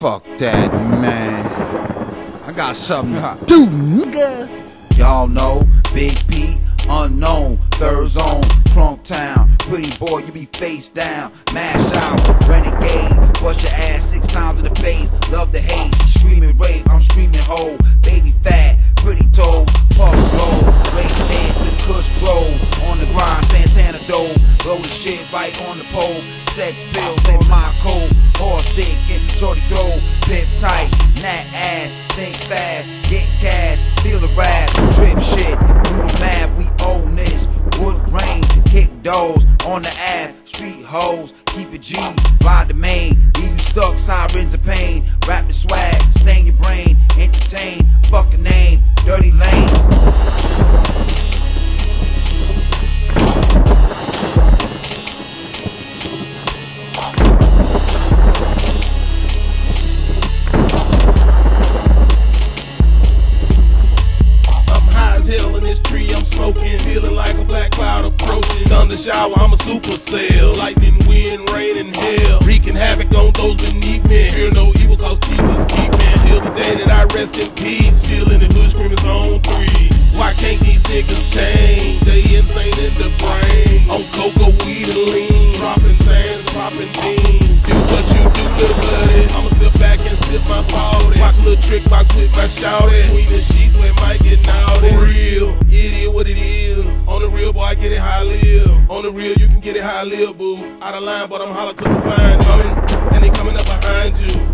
Fuck that, man. I got something to do, nigga. Y'all know Big P, unknown, third zone, Crunk Town. Pretty boy, you be face down, mash out, renegade. Bust your ass six times in the face, love the hate. Screaming rape, I'm screaming hoe. Baby fat, pretty toes, puff slow. Rape bed to Kush Grove. On the grind, Santana Dome. Blow the shit right on the pole. Sex pills in my coat. Think fast, get cash, feel the wrath, trip shit. Do the math, we own this. Wood grain, kick doors on the app, street hoes, keep it G, ride the main, Thunder shower, I'm a super supercell. Lightning, wind, rain, and hail. Wreaking havoc on those beneath me. Fear no evil, cause Jesus keep me. Till the day that I rest in peace. Still in the hood screaming zone three. Why can't these niggas change? They insane in the brain. On coca, weed, and lean. Dropping sand, popping beans. Do what you do, little buddy. I'ma sit back and sip my party. Watch a little trick box with my shouty. Between the sheets where Mike get naughty. For real, it is what it is. The real, you can get it how I live, boo. Out of line, but I'm holler to the fine. Coming, and they coming up behind you.